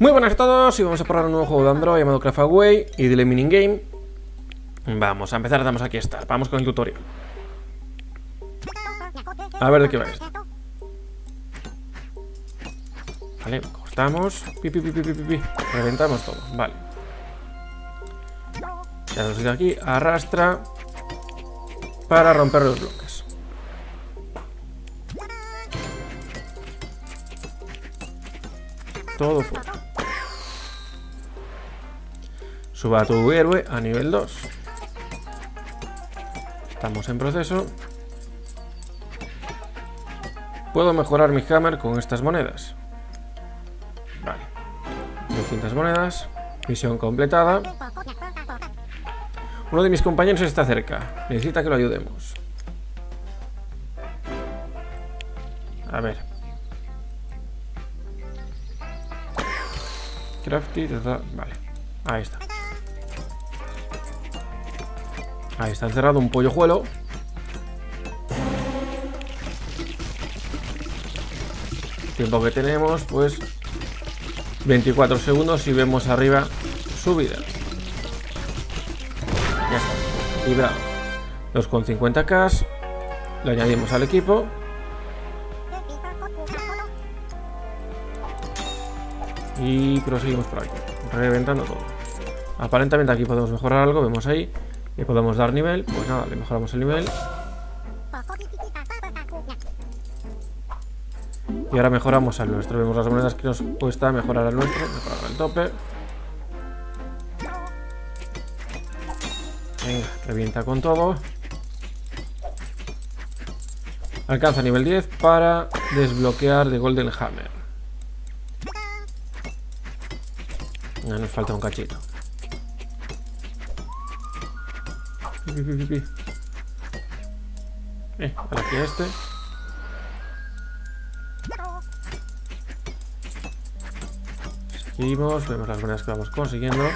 Muy buenas a todos y vamos a probar un nuevo juego de Android llamado Craft Away y de Mining Game. Vamos a empezar, damos aquí a estar. Vamos con el tutorial. A ver de qué va esto. Vale, cortamos. Pi, pi, pi. Reventamos todo. Vale. Ya nos dice aquí, arrastra para romper los bloques. Todo fuera. Suba a tu héroe a nivel 2. Estamos en proceso. Puedo mejorar mi hammer con estas monedas. Vale. 200 monedas. Misión completada. Uno de mis compañeros está cerca. Necesita que lo ayudemos. A ver. Crafty. Vale. Ahí está. Ahí está encerrado un pollojuelo. Tiempo que tenemos, pues 24 segundos y vemos arriba su vida. Ya está, librado. 2,50k. Lo añadimos al equipo. Y proseguimos por aquí, reventando todo. Aparentemente aquí podemos mejorar algo, vemos ahí. Le podemos dar nivel, pues nada, le mejoramos el nivel. Y ahora mejoramos al nuestro. Vemos las monedas que nos cuesta mejorar al nuestro, mejorar al tope. Venga, revienta con todo. Alcanza nivel 10 para desbloquear de Golden Hammer. Nos falta un cachito. Eh, para aquí este. Seguimos, vemos las monedas que vamos consiguiendo.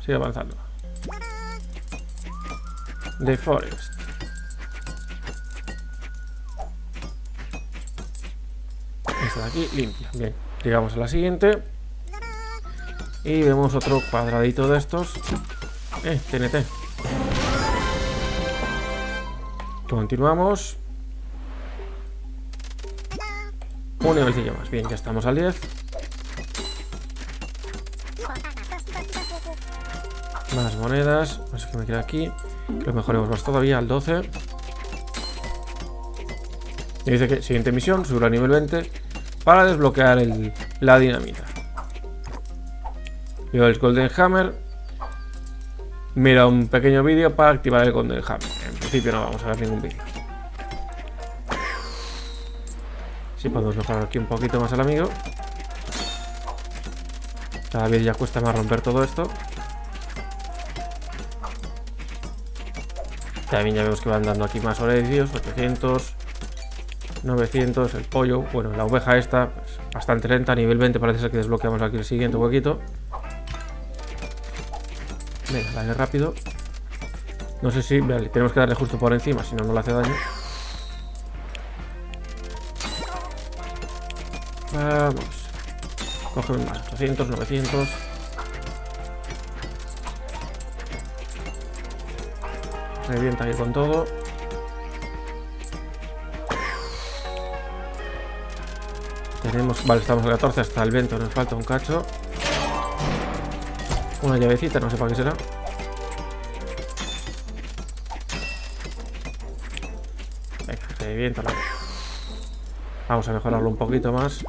Sigue avanzando. The Forest. Esta de aquí, limpia. Bien, llegamos a la siguiente. Y vemos otro cuadradito de estos. Eh, TNT. Continuamos. Un nivelcillo más. Bien, ya estamos al 10. Más monedas. Sé qué me queda aquí. Que lo mejoremos más todavía al 12. Y dice que siguiente misión, subir a nivel 20 para desbloquear la dinamita. Yo el Golden Hammer. Mira un pequeño vídeo para activar el Golden Hammer. En principio no vamos a ver ningún vídeo. Sí, podemos mejorar aquí un poquito más al amigo. Cada ya cuesta más romper todo esto. También ya vemos que van dando aquí más horarios, 800, 900, el pollo, bueno, la oveja esta, pues, bastante lenta, nivel 20 parece ser que desbloqueamos aquí el siguiente huequito. Venga, dale rápido. No sé si, vale, tenemos que darle justo por encima, si no, no le hace daño. Vamos. Cógeme más, 800, 900. Revienta aquí con todo. Tenemos... Vale, estamos al 14 hasta el 20. Nos falta un cacho. Una llavecita, no sé para qué será. Venga, revienta la... Vamos a mejorarlo un poquito más.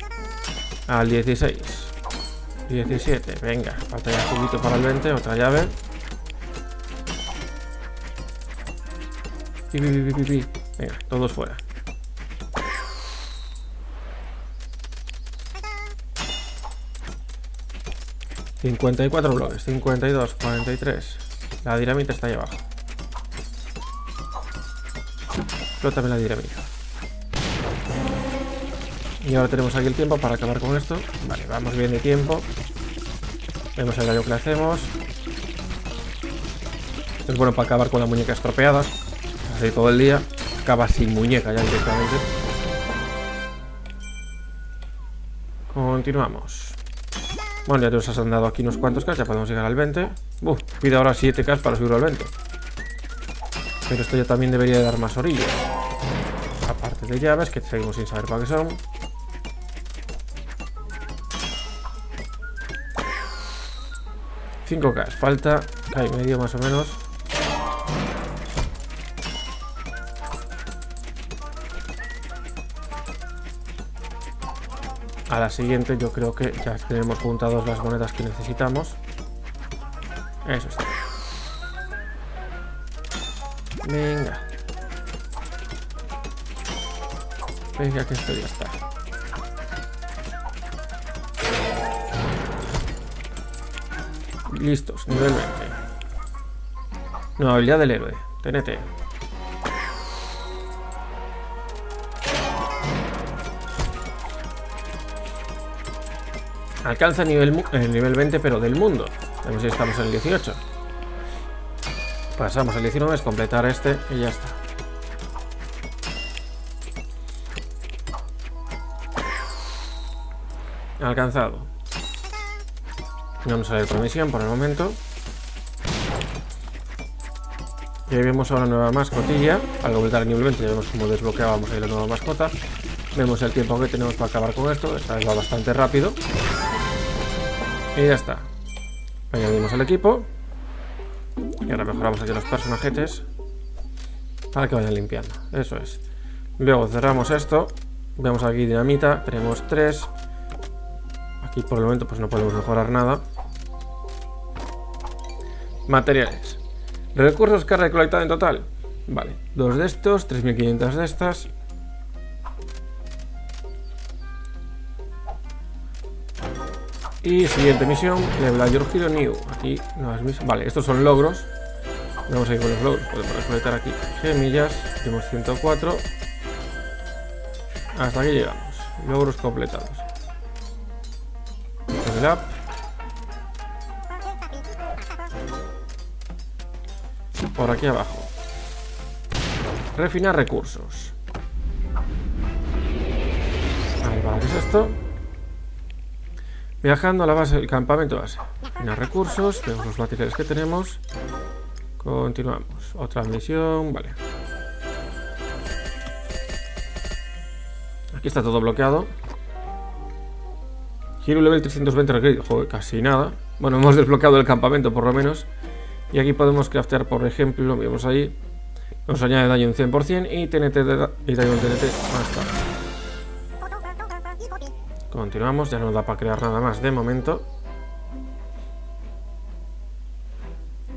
Al 16. 17. Venga, falta ya un poquito para el 20. Otra llave. Pi, pi, pi. Venga, todos fuera. ...54 bloques... ...52, 43... ...la dinamita está ahí abajo... ...explótame la dinamita... ...y ahora tenemos aquí el tiempo para acabar con esto... ...vale, vamos bien de tiempo... ...vemos el daño que hacemos... Esto es bueno para acabar con la muñeca estropeada... Así todo el día. Acaba sin muñeca ya directamente. Continuamos. Bueno, ya nos han dado aquí unos cuantos K, ya podemos llegar al 20. Uf, pide ahora 7K para subirlo al 20. Pero esto ya también debería dar más orillas. Aparte de llaves, que seguimos sin saber para qué son. ...5K, falta... K medio más o menos... La siguiente yo creo que ya tenemos juntados las monedas que necesitamos. Eso está. Venga. Venga, que esto ya está. Listos, nivel 20. No, habilidad del héroe. TNT. Alcanza nivel, el nivel 20, pero del mundo. Vemos si estamos en el 18. Pasamos al 19, es completar este y ya está. Alcanzado. Vamos a ver promisión por el momento. Y ahí vemos ahora nueva mascotilla. Al completar el nivel 20 ya vemos cómo desbloqueábamos ahí la nueva mascota. Vemos el tiempo que tenemos para acabar con esto. Esta vez va bastante rápido. Y ya está. Añadimos el equipo. Y ahora mejoramos aquí los personajes. Para que vayan limpiando. Eso es. Luego cerramos esto. Vemos aquí dinamita. Tenemos tres. Aquí por el momento pues no podemos mejorar nada. Materiales. Recursos que ha recolectado en total. Vale. Dos de estos. 3500 de estas. Y siguiente misión, Level Your Hero New. Aquí nuevas misiones. Vale, estos son logros. Vamos a ir con los logros. Podemos recolectar aquí semillas. Tenemos 104. Hasta aquí llegamos. Logros completados. Level. Por aquí abajo. Refinar recursos. A ver, ¿para qué es esto? Viajando a la base del campamento base. Refinar recursos, vemos los materiales que tenemos. Continuamos. Otra misión, vale. Aquí está todo bloqueado. Giro level 320 requerido. Joder, casi nada. Bueno, hemos desbloqueado el campamento por lo menos. Y aquí podemos craftear, por ejemplo, vemos ahí. Nos añade daño un 100% y TNT de y daño TNT más tarde. Continuamos, ya no da para crear nada más de momento.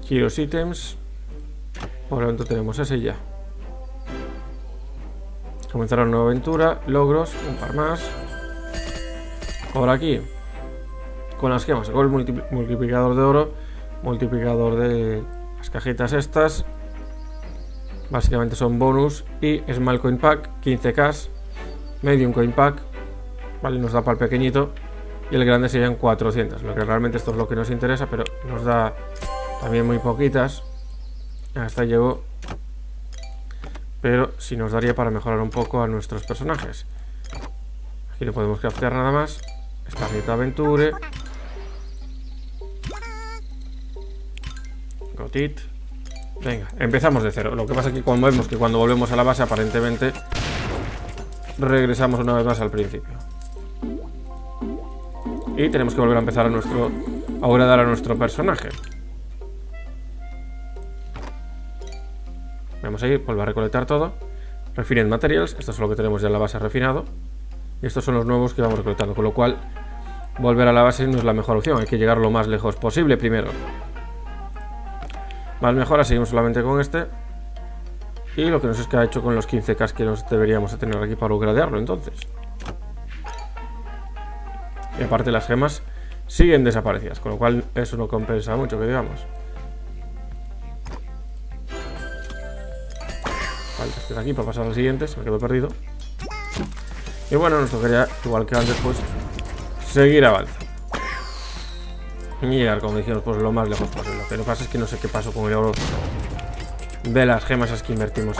Heroes Items. Por lo tanto tenemos ese ya. Comenzar nueva aventura. Logros, un par más. Por aquí. Con las gemas. El multiplicador de oro. Multiplicador de las cajitas estas. Básicamente son bonus. Y Small Coin Pack, 15k. Medium Coin Pack, ¿vale? Nos da para el pequeñito y el grande serían 400, lo que realmente esto es lo que nos interesa, pero nos da también muy poquitas. Hasta llegó. Pero si nos daría para mejorar un poco a nuestros personajes. Aquí no podemos craftear nada más. Esta Aventure. Gotit. Venga, empezamos de cero. Lo que pasa es que cuando vemos que cuando volvemos a la base, aparentemente regresamos una vez más al principio. Y tenemos que volver a empezar a nuestro... A agradar a nuestro personaje. Vamos a ir, volver a recolectar todo. Refined Materials, esto es lo que tenemos ya en la base refinado. Y estos son los nuevos que vamos recolectando, con lo cual volver a la base no es la mejor opción, hay que llegar lo más lejos posible primero. Más mejoras, seguimos solamente con este. Y lo que nos es que ha hecho con los 15k que nos deberíamos tener aquí para upgradearlo entonces. Y aparte las gemas siguen desaparecidas, con lo cual eso no compensa mucho, que digamos. Este de aquí para pasar al siguiente, se me quedó perdido. Y bueno, nos tocaría, igual que antes, pues seguir avanzando. Y llegar, como dijimos, pues lo más lejos posible. Lo que pasa es que no sé qué pasó con el oro de las gemas esas que invertimos.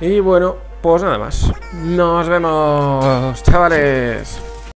Y bueno, pues nada más. Nos vemos, chavales.